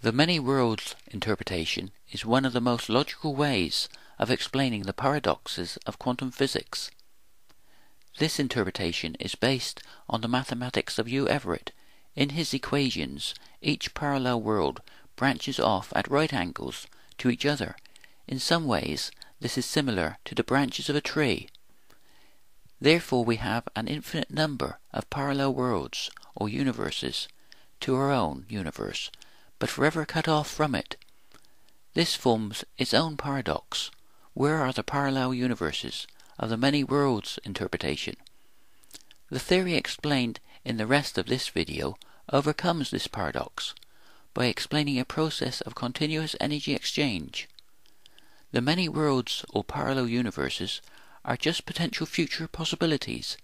The many worlds interpretation is one of the most logical ways of explaining the paradoxes of quantum physics. This interpretation is based on the mathematics of Hugh Everett. In his equations, each parallel world branches off at right angles to each other. In some ways, this is similar to the branches of a tree. Therefore, we have an infinite number of parallel worlds or universes to our own universe but forever cut off from it. This forms its own paradox. Where are the parallel universes of the many worlds interpretation? The theory explained in the rest of this video overcomes this paradox by explaining a process of continuous energy exchange. The many worlds or parallel universes are just potential future possibilities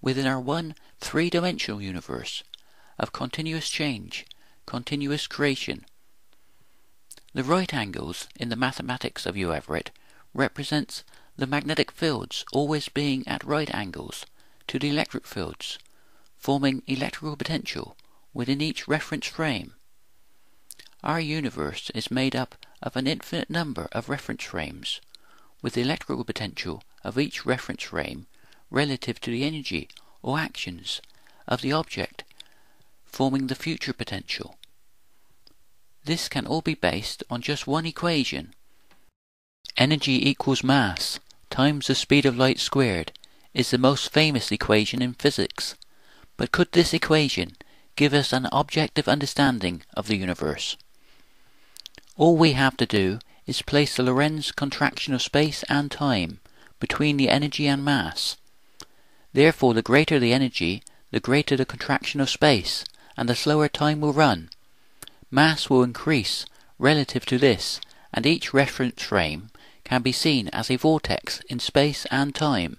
within our one three-dimensional universe of continuous change continuous creation. The right angles in the mathematics of Hugh Everett represents the magnetic fields always being at right angles to the electric fields, forming electrical potential within each reference frame. Our universe is made up of an infinite number of reference frames, with the electrical potential of each reference frame relative to the energy or actions of the object forming the future potential. This can all be based on just one equation. Energy equals mass times the speed of light squared is the most famous equation in physics. But could this equation give us an objective understanding of the universe? All we have to do is place the Lorentz contraction of space and time between the energy and mass. Therefore, the greater the energy, the greater the contraction of space, and the slower time will run mass will increase relative to this, and each reference frame can be seen as a vortex in space and time.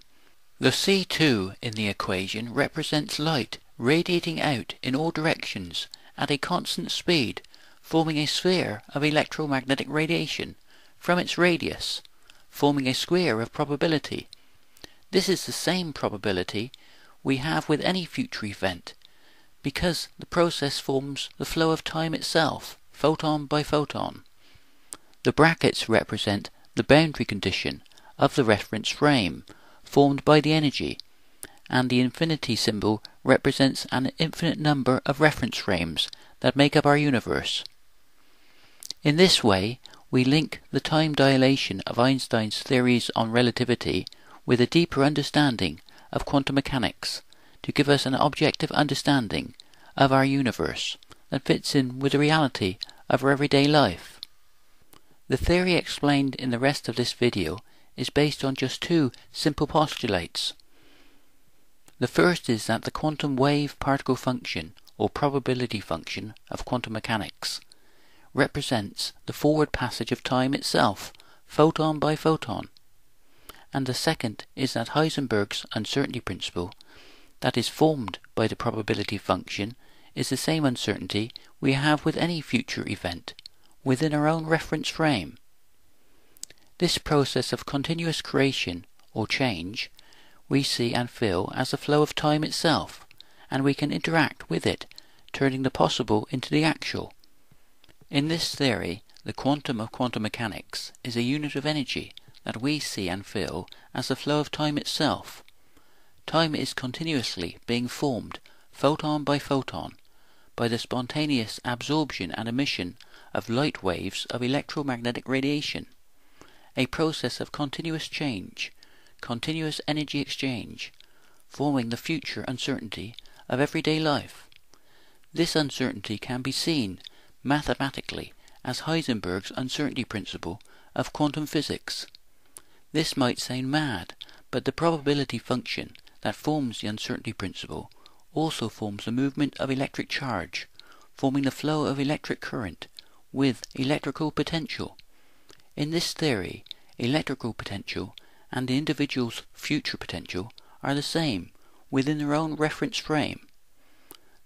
The C2 in the equation represents light radiating out in all directions at a constant speed, forming a sphere of electromagnetic radiation from its radius, forming a square of probability. This is the same probability we have with any future event, because the process forms the flow of time itself, photon by photon. The brackets represent the boundary condition of the reference frame, formed by the energy, and the infinity symbol represents an infinite number of reference frames that make up our universe. In this way, we link the time dilation of Einstein's theories on relativity with a deeper understanding of quantum mechanics to give us an objective understanding of our universe that fits in with the reality of our everyday life. The theory explained in the rest of this video is based on just two simple postulates. The first is that the quantum wave particle function, or probability function, of quantum mechanics represents the forward passage of time itself, photon by photon. And the second is that Heisenberg's uncertainty principle that is formed by the probability function is the same uncertainty we have with any future event within our own reference frame. This process of continuous creation or change we see and feel as the flow of time itself, and we can interact with it, turning the possible into the actual. In this theory, the quantum of quantum mechanics is a unit of energy that we see and feel as the flow of time itself, Time is continuously being formed, photon by photon, by the spontaneous absorption and emission of light waves of electromagnetic radiation, a process of continuous change, continuous energy exchange, forming the future uncertainty of everyday life. This uncertainty can be seen mathematically as Heisenberg's uncertainty principle of quantum physics. This might sound mad, but the probability function that forms the uncertainty principle also forms the movement of electric charge, forming the flow of electric current with electrical potential. In this theory, electrical potential and the individual's future potential are the same within their own reference frame.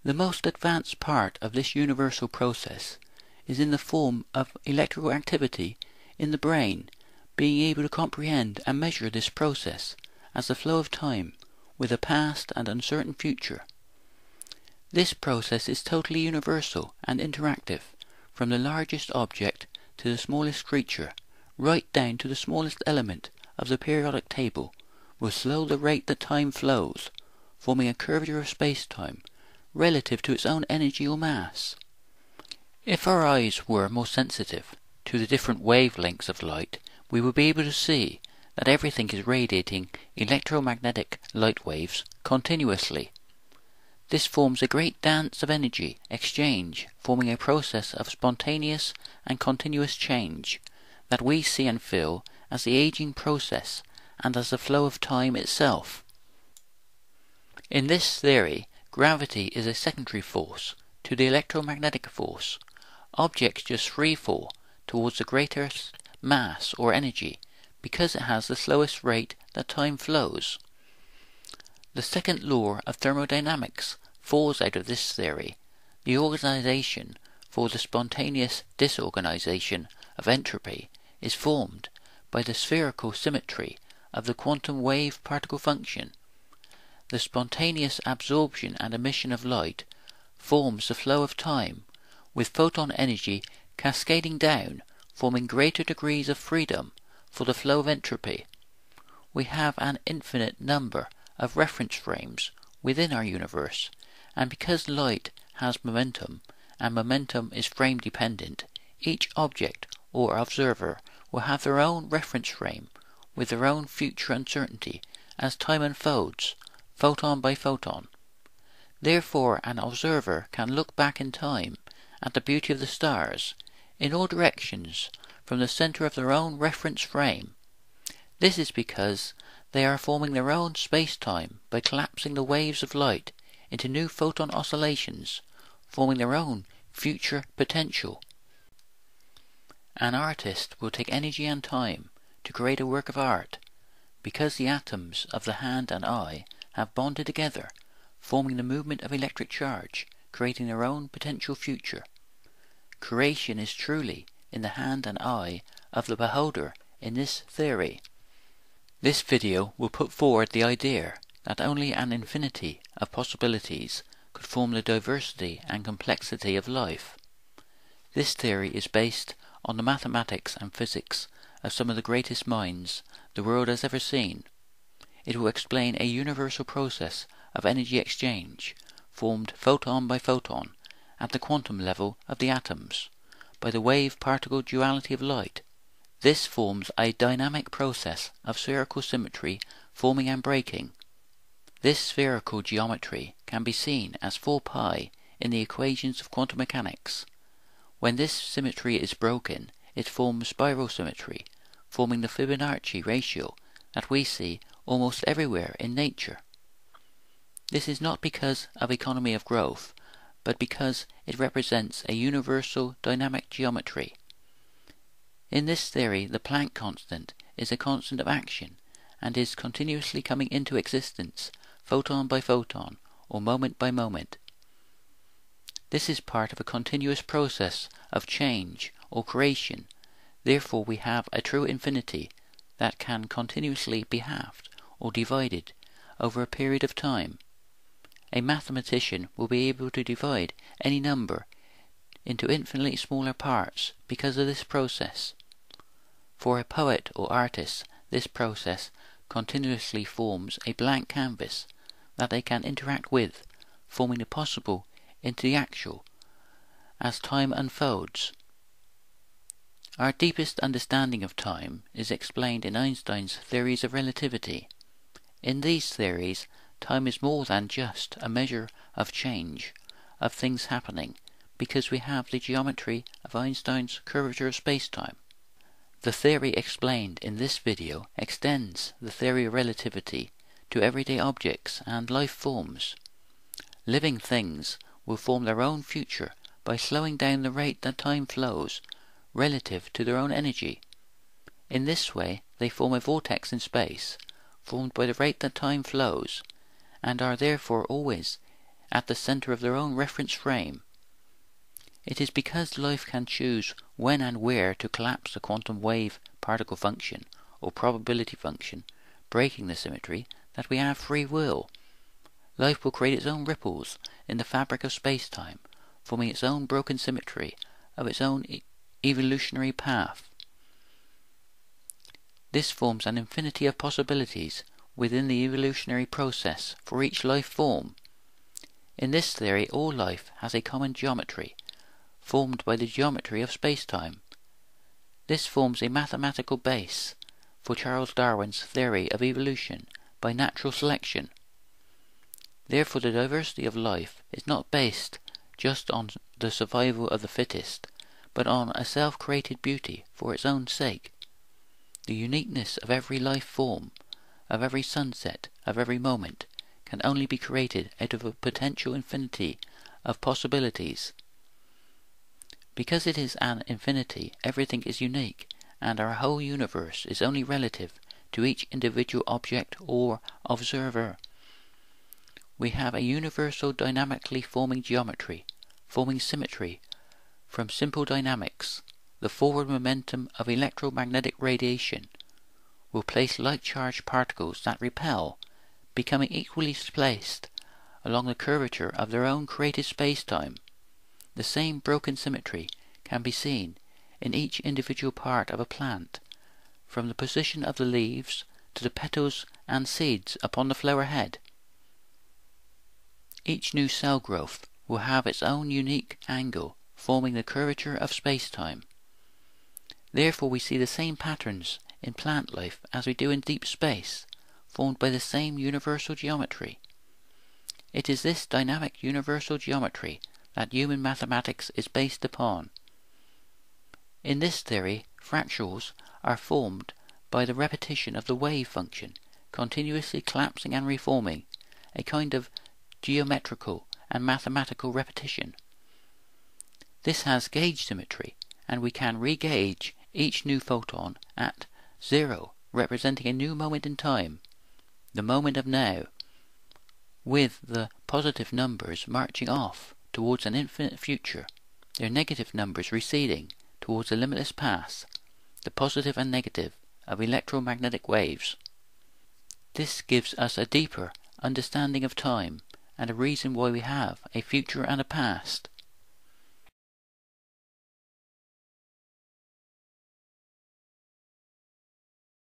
The most advanced part of this universal process is in the form of electrical activity in the brain, being able to comprehend and measure this process as the flow of time with a past and uncertain future. This process is totally universal and interactive, from the largest object to the smallest creature, right down to the smallest element of the periodic table, will slow the rate that time flows, forming a curvature of space-time relative to its own energy or mass. If our eyes were more sensitive to the different wavelengths of light, we would be able to see that everything is radiating electromagnetic light waves continuously. This forms a great dance of energy exchange, forming a process of spontaneous and continuous change that we see and feel as the aging process and as the flow of time itself. In this theory, gravity is a secondary force to the electromagnetic force. Objects just free fall towards the greatest mass or energy because it has the slowest rate that time flows. The second law of thermodynamics falls out of this theory, the organization for the spontaneous disorganization of entropy is formed by the spherical symmetry of the quantum wave particle function. The spontaneous absorption and emission of light forms the flow of time, with photon energy cascading down, forming greater degrees of freedom for the flow of entropy. We have an infinite number of reference frames within our universe, and because light has momentum, and momentum is frame dependent, each object or observer will have their own reference frame with their own future uncertainty as time unfolds, photon by photon. Therefore, an observer can look back in time at the beauty of the stars in all directions from the center of their own reference frame. This is because they are forming their own space-time by collapsing the waves of light into new photon oscillations, forming their own future potential. An artist will take energy and time to create a work of art because the atoms of the hand and eye have bonded together, forming the movement of electric charge, creating their own potential future. Creation is truly in the hand and eye of the beholder in this theory. This video will put forward the idea that only an infinity of possibilities could form the diversity and complexity of life. This theory is based on the mathematics and physics of some of the greatest minds the world has ever seen. It will explain a universal process of energy exchange, formed photon by photon, at the quantum level of the atoms, by the wave-particle duality of light, this forms a dynamic process of spherical symmetry forming and breaking. This spherical geometry can be seen as 4 pi in the equations of quantum mechanics. When this symmetry is broken, it forms spiral symmetry, forming the Fibonacci ratio that we see almost everywhere in nature. This is not because of economy of growth, but because it represents a universal dynamic geometry. In this theory, the Planck constant is a constant of action and is continuously coming into existence, photon by photon, or moment by moment. This is part of a continuous process of change or creation. Therefore, we have a true infinity that can continuously be halved or divided over a period of time. A mathematician will be able to divide any number into infinitely smaller parts because of this process. For a poet or artist, this process continuously forms a blank canvas that they can interact with, forming the possible into the actual as time unfolds. Our deepest understanding of time is explained in Einstein's theories of relativity. In these theories, time is more than just a measure of change, of things happening, because we have the geometry of Einstein's curvature of spacetime. The theory explained in this video extends the theory of relativity to everyday objects and life forms. Living things will form their own future by slowing down the rate that time flows relative to their own energy. In this way, they form a vortex in space, formed by the rate that time flows, and are therefore always at the center of their own reference frame. It is because life can choose when and where to collapse the quantum wave particle function or probability function, breaking the symmetry, that we have free will. Life will create its own ripples in the fabric of space-time, forming its own broken symmetry of its own e- evolutionary path. This forms an infinity of possibilities within the evolutionary process for each life form. In this theory, all life has a common geometry, formed by the geometry of spacetime. This forms a mathematical base for Charles Darwin's theory of evolution by natural selection. Therefore, the diversity of life is not based just on the survival of the fittest, but on a self created beauty for its own sake. The uniqueness of every life form, of every sunset, of every moment, can only be created out of a potential infinity of possibilities. Because it is an infinity, everything is unique, and our whole universe is only relative to each individual object or observer. We have a universal dynamically forming geometry, forming symmetry from simple dynamics. The forward momentum of electromagnetic radiation will place like charged particles that repel, becoming equally displaced along the curvature of their own created space-time. The same broken symmetry can be seen in each individual part of a plant, from the position of the leaves to the petals and seeds upon the flower head. Each new cell growth will have its own unique angle forming the curvature of space-time. Therefore we see the same patterns in plant life as we do in deep space, formed by the same universal geometry. It is this dynamic universal geometry that human mathematics is based upon. In this theory, fractals are formed by the repetition of the wave function, continuously collapsing and reforming, a kind of geometrical and mathematical repetition. This has gauge symmetry, and we can re-gauge each new photon at zero, representing a new moment in time, the moment of now, with the positive numbers marching off towards an infinite future, their negative numbers receding towards a limitless past, the positive and negative of electromagnetic waves. This gives us a deeper understanding of time and a reason why we have a future and a past.